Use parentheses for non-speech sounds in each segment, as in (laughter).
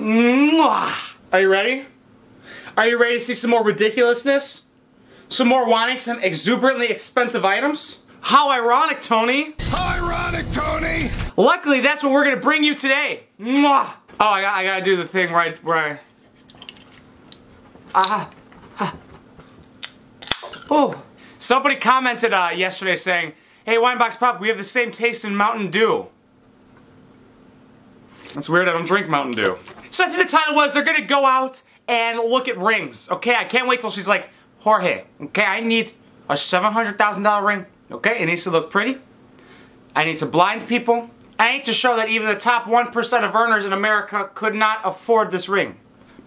Mwah. Are you ready? Are you ready to see some more ridiculousness? Some more wanting some exuberantly expensive items? How ironic, Tony! How ironic, Tony! Luckily, that's what we're gonna bring you today. Mwah. Oh, I, got, I gotta do the thing right where I. Ah. ah. Oh. Somebody commented uh, yesterday saying, Hey, Winebox Pop, we have the same taste in Mountain Dew. That's weird, I don't drink Mountain Dew. So I think the title was they're gonna go out and look at rings. Okay, I can't wait till she's like, Jorge, okay, I need a $700,000 ring. Okay, it needs to look pretty. I need to blind people. I need to show that even the top 1% of earners in America could not afford this ring.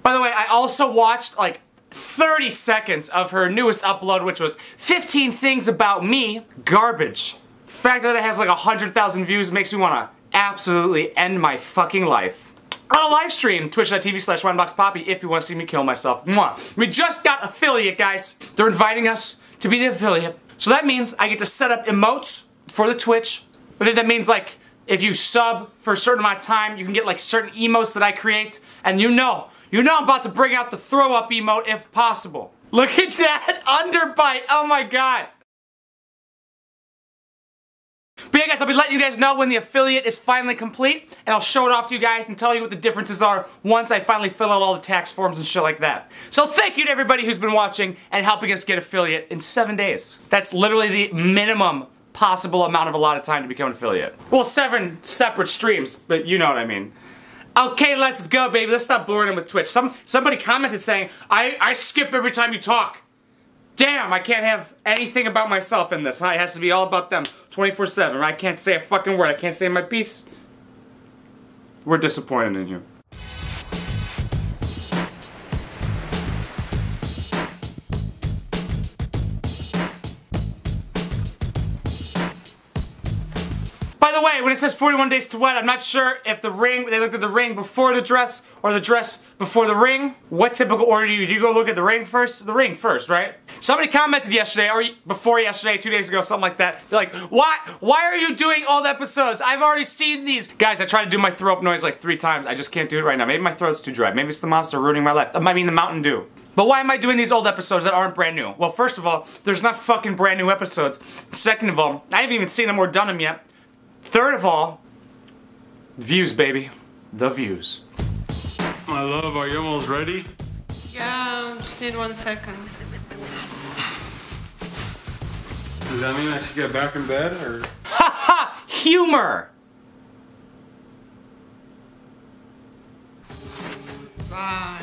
By the way, I also watched like 30 seconds of her newest upload, which was 15 things about me. Garbage. The fact that it has like 100,000 views makes me want to absolutely end my fucking life. On a live stream, twitch.tv slash wineboxpapi if you want to see me kill myself. Mwah. We just got affiliate, guys. They're inviting us to be the affiliate. So that means I get to set up emotes for the Twitch. But that means like, if you sub for a certain amount of time, you can get like certain emotes that I create. And you know, you know I'm about to bring out the throw up emote if possible. Look at that (laughs) underbite, oh my god. But yeah guys, I'll be letting you guys know when the affiliate is finally complete, and I'll show it off to you guys and tell you what the differences are once I finally fill out all the tax forms and shit like that. So thank you to everybody who's been watching and helping us get affiliate in seven days. That's literally the minimum possible amount of a lot of time to become an affiliate. Well, seven separate streams, but you know what I mean. Okay, let's go, baby. Let's stop boring them with Twitch. Some Somebody commented saying, I, I skip every time you talk. Damn, I can't have anything about myself in this, huh? It has to be all about them 24-7. I can't say a fucking word. I can't say my piece. We're disappointed in you. Way, when it says 41 days to wed, I'm not sure if the ring, they looked at the ring before the dress or the dress before the ring. What typical order do you, do you go look at the ring first? The ring first, right? Somebody commented yesterday, or before yesterday, two days ago, something like that. They're like, why, why are you doing old episodes? I've already seen these. Guys, I tried to do my throw up noise like three times. I just can't do it right now. Maybe my throat's too dry. Maybe it's the monster ruining my life. I mean the Mountain Dew. But why am I doing these old episodes that aren't brand new? Well, first of all, there's not fucking brand new episodes. Second of all, I haven't even seen them or done them yet. Third of all, views, baby. The views. My love, are you almost ready? Yeah, just need one second. Does that mean I should get back in bed or? Ha ha! Humor! Bye.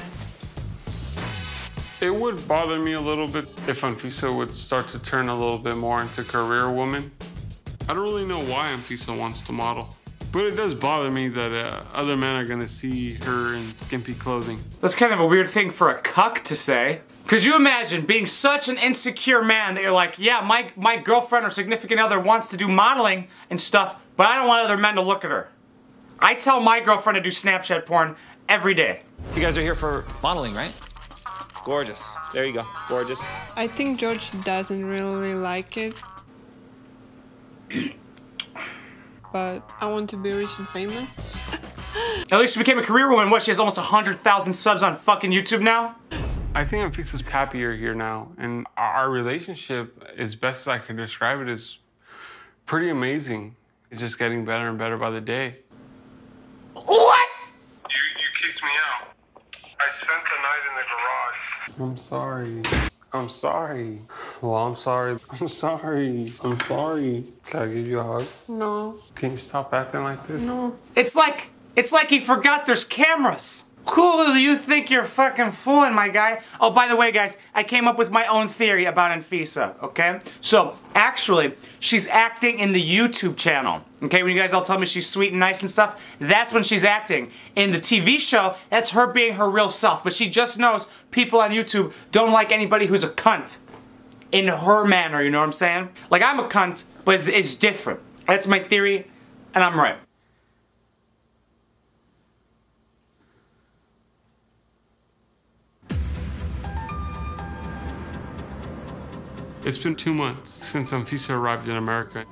It would bother me a little bit if Anfisa would start to turn a little bit more into career woman. I don't really know why Anfisa wants to model. But it does bother me that uh, other men are gonna see her in skimpy clothing. That's kind of a weird thing for a cuck to say. Could you imagine being such an insecure man that you're like, yeah, my, my girlfriend or significant other wants to do modeling and stuff, but I don't want other men to look at her. I tell my girlfriend to do Snapchat porn every day. You guys are here for modeling, right? Gorgeous. There you go. Gorgeous. I think George doesn't really like it. But I want to be rich and famous. At least she became a career woman. What, she has almost 100,000 subs on fucking YouTube now? I think I'm Anfisa's happier here now, and our relationship, as best as I can describe it, is pretty amazing. It's just getting better and better by the day. What? You, you kicked me out. I spent the night in the garage. I'm sorry. I'm sorry. Well, I'm sorry. (laughs) I'm sorry. I'm sorry. Can I give you a hug? No. Can you stop acting like this? No. It's like, it's like he forgot there's cameras. Who do you think you're fucking fooling, my guy? Oh, by the way, guys, I came up with my own theory about Anfisa, okay? So, actually, she's acting in the YouTube channel. Okay, when you guys all tell me she's sweet and nice and stuff, that's when she's acting. In the TV show, that's her being her real self. But she just knows people on YouTube don't like anybody who's a cunt. In her manner, you know what I'm saying? Like, I'm a cunt, but it's, it's different. That's my theory, and I'm right. It's been two months since Anfisa arrived in America.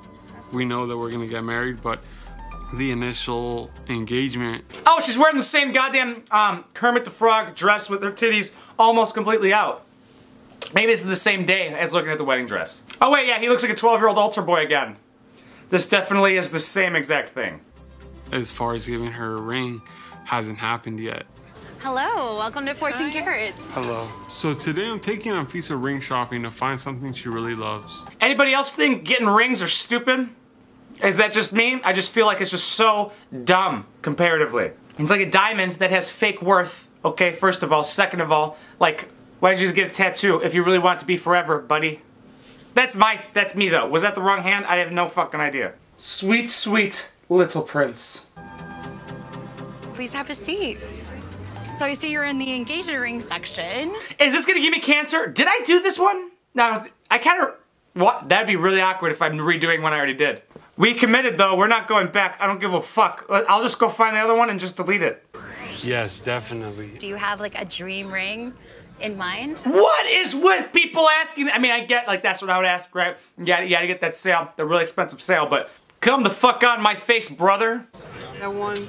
We know that we're gonna get married, but the initial engagement. Oh, she's wearing the same goddamn um, Kermit the Frog dress with her titties almost completely out. Maybe this is the same day as looking at the wedding dress. Oh wait, yeah, he looks like a 12-year-old altar boy again. This definitely is the same exact thing. As far as giving her a ring, hasn't happened yet. Hello, welcome to 14 Carats. Hello. So today I'm taking Anfisa ring shopping to find something she really loves. Anybody else think getting rings are stupid? Is that just me? I just feel like it's just so dumb, comparatively. It's like a diamond that has fake worth, okay, first of all. Second of all, like, why did you just get a tattoo if you really want it to be forever, buddy? That's my, that's me though. Was that the wrong hand? I have no fucking idea. Sweet, sweet little prince. Please have a seat. So I see you're in the engagement ring section. Is this gonna give me cancer? Did I do this one? No, I kind of, what? That'd be really awkward if I'm redoing one I already did. We committed though, we're not going back. I don't give a fuck. I'll just go find the other one and just delete it. Yes, definitely. Do you have like a dream ring in mind? What is with people asking? I mean, I get like that's what I would ask, right? You gotta, you gotta get that sale, the really expensive sale, but come the fuck on my face, brother. I want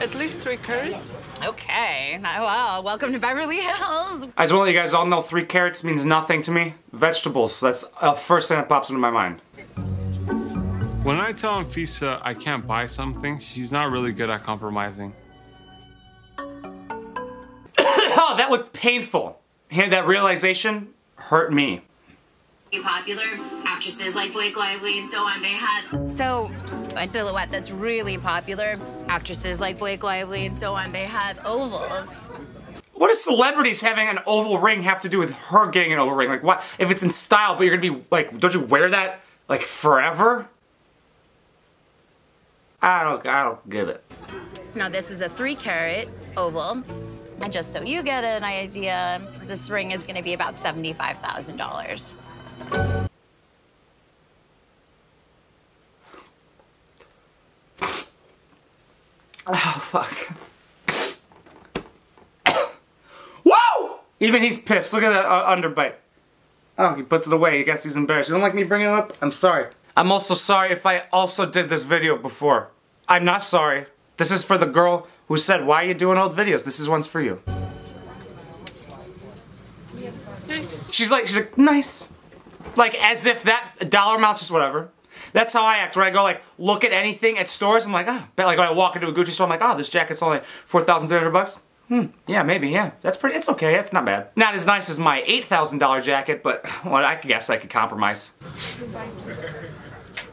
at least three carats. Okay. Well, welcome to Beverly Hills. I just want to let you guys all know three carrots means nothing to me. Vegetables, that's the first thing that pops into my mind. When I tell Anfisa I can't buy something, she's not really good at compromising. Oh, that looked painful. And that realization hurt me. popular actresses like Blake Lively and so on. They had So, a silhouette that's really popular, actresses like Blake Lively and so on, they have ovals. What does celebrities having an oval ring have to do with her getting an oval ring? Like, what? If it's in style, but you're gonna be like, don't you wear that like forever? I don't, I don't get it. Now, this is a three carat oval. And just so you get an idea, this ring is gonna be about $75,000. Oh, fuck. Whoa! Even he's pissed. Look at that uh, underbite. Oh, he puts it away. I guess he's embarrassed. You don't like me bringing it up? I'm sorry. I'm also sorry if I also did this video before. I'm not sorry. This is for the girl who said, why are you doing old videos? This is one's for you. Nice. She's like, she's like, nice. Like, as if that dollar amount's just whatever. That's how I act. When I go like, look at anything at stores, I'm like, ah. But like when I walk into a Gucci store, I'm like, oh, this jacket's only 4,300 bucks. Hmm, yeah, maybe, yeah. That's pretty, it's okay, it's not bad. Not as nice as my $8,000 jacket, but (sighs) well, I guess I could compromise. (laughs)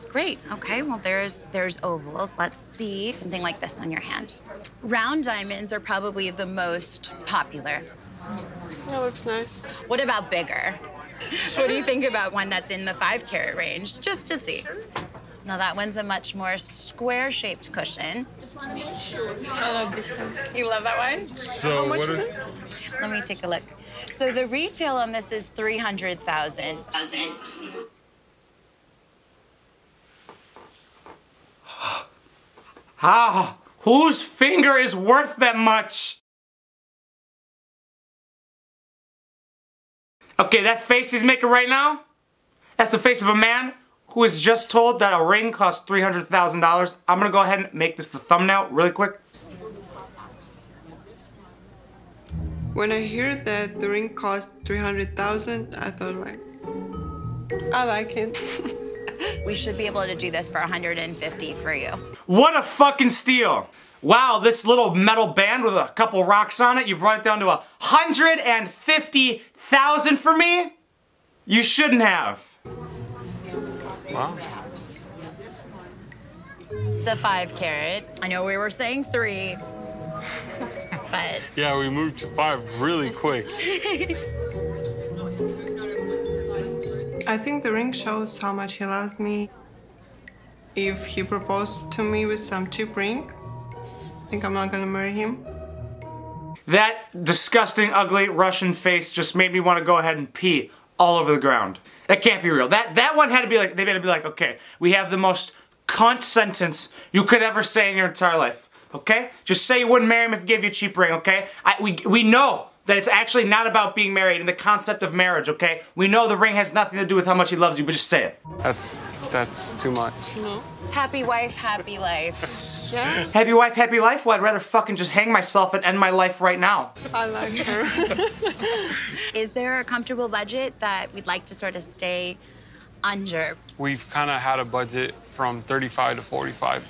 Great. Okay. Well, there's there's ovals. Let's see something like this on your hand. Round diamonds are probably the most popular. That looks nice. What about bigger? what do you think about one that's in the five carat range, just to see? Sure. Now that one's a much more square-shaped cushion. I love this one. You love that one? So How much is it? Let me take a look. So the retail on this is 300,000. Ah, Whose finger is worth that much? Okay, that face he's making right now, that's the face of a man who is just told that a ring costs $300,000. I'm gonna go ahead and make this the thumbnail really quick. When I heard that the ring cost 300,000, I thought like, I like it. (laughs) We should be able to do this for 150 for you. What a fucking steal. Wow, this little metal band with a couple rocks on it, you brought it down to a 150,000 for me? You shouldn't have. wow? It's a five carat. I know we were saying three, (laughs) but Yeah, we moved to five really quick. (laughs) I think the ring shows how much he loves me. If he proposed to me with some cheap ring, I think I'm not gonna marry him. That disgusting, ugly Russian face just made me want to go ahead and pee all over the ground. That can't be real. That that one had to be like they had to be like, okay, we have the most cunt sentence you could ever say in your entire life. Okay? Just say you wouldn't marry him if he gave you a cheap ring, okay? I, we, we know that it's actually not about being married and the concept of marriage, okay? We know the ring has nothing to do with how much he loves you, but just say it. That's that's too much. No. Happy wife, happy life. Yeah, Happy wife, happy life? Well, I'd rather fucking just hang myself and end my life right now. I like her. (laughs) Is there a comfortable budget that we'd like to sort of stay under? We've kind of had a budget from 35 to 45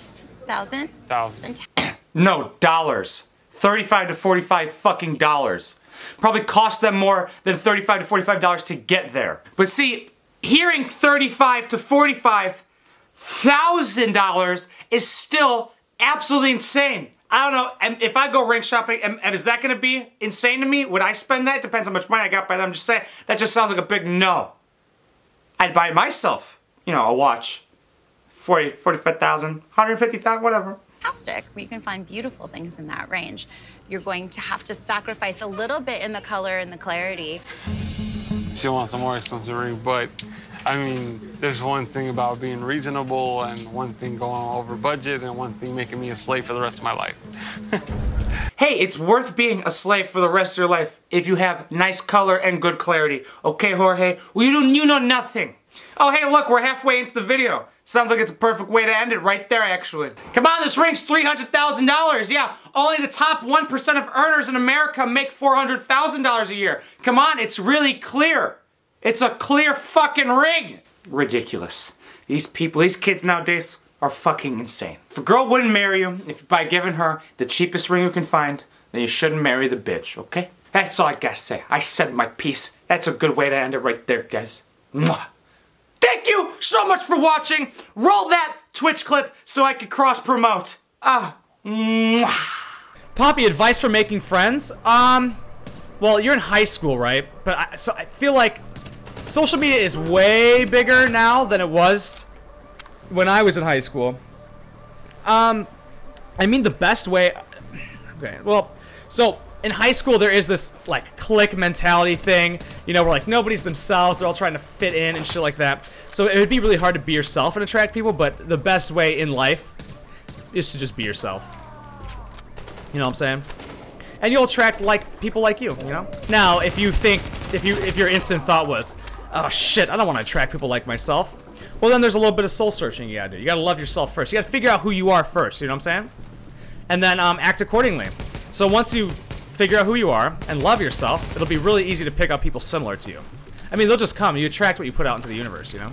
Thousand? thousand. No, dollars. 35 to 45 fucking dollars. Probably cost them more than 35 to 45 dollars to get there. But see, hearing 35 to 45 thousand dollars is still absolutely insane. I don't know, and if I go ring shopping, and, is that gonna be insane to me? Would I spend that? Depends how much money I got by. I'm just saying, that just sounds like a big no. I'd buy myself, you know, a watch. 40, 45,000, 150,000, whatever. Fantastic. You can find beautiful things in that range. You're going to have to sacrifice a little bit in the color and the clarity. She wants a more expensive ring, but I mean, there's one thing about being reasonable, and one thing going over budget, and one thing making me a slave for the rest of my life. (laughs) Hey, it's worth being a slave for the rest of your life if you have nice color and good clarity. Okay, Jorge? Well, you, don't, you know nothing. Oh, hey, look, we're halfway into the video. Sounds like it's a perfect way to end it right there, actually. Come on, this ring's $300,000. Yeah, only the top 1% of earners in America make $400,000 a year. Come on, it's really clear. It's a clear fucking ring. Ridiculous. These people, these kids nowadays are fucking insane. If a girl wouldn't marry you if by giving her the cheapest ring you can find, then you shouldn't marry the bitch, okay? That's all I gotta say. I said my piece. That's a good way to end it right there, guys. Mwah. Thank you so much for watching. Roll that Twitch clip so I could cross promote. Ah. Mwah. Papi, advice for making friends? Um, well, you're in high school, right? But I, so I feel like social media is way bigger now than it was when I was in high school. Um, I mean the best way. Okay, well, so in high school there is this like clique mentality thing, you know, where like nobody's themselves, they're all trying to fit in and shit like that. So it would be really hard to be yourself and attract people, but the best way in life is to just be yourself. You know what I'm saying? And you'll attract like people like you, you know? Now, if you think if you if your instant thought was, "Oh shit, I don't want to attract people like myself." Well, then there's a little bit of soul searching you gotta do. You gotta love yourself first. You gotta figure out who you are first, you know what I'm saying? And then um, act accordingly. So once you figure out who you are and love yourself, it'll be really easy to pick up people similar to you. I mean, they'll just come. You attract what you put out into the universe, you know?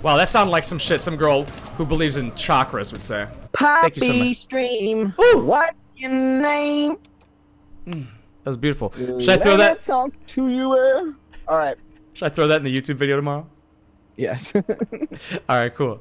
Wow, that sounded like some shit some girl who believes in chakras would say. Thank you so Poppy much. stream. Ooh. What's your name? That was beautiful. Should I throw that? Talk to you. uh? All right. Should I throw that in the YouTube video tomorrow? Yes. (laughs) All right, cool.